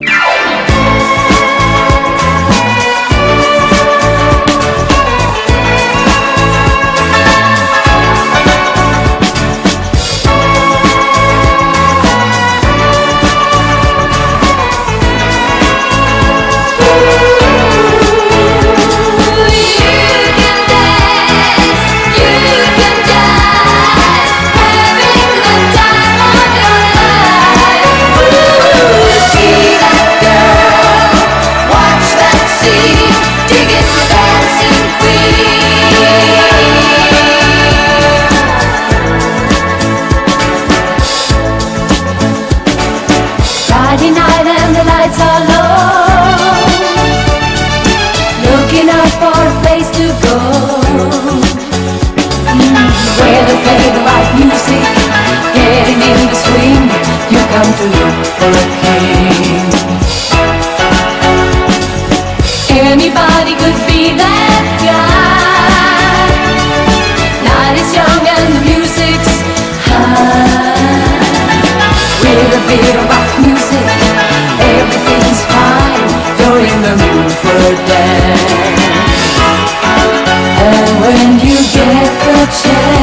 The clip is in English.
you Friday night and the lights are low. Looking out for a place to go. Mm, where they play the right music, getting in the swing. You come to look for a king. Anybody could be that guy. Night is young and the music's high. With a bit of music, everything's fine. You're in the mood for a dance. And when you get the chance.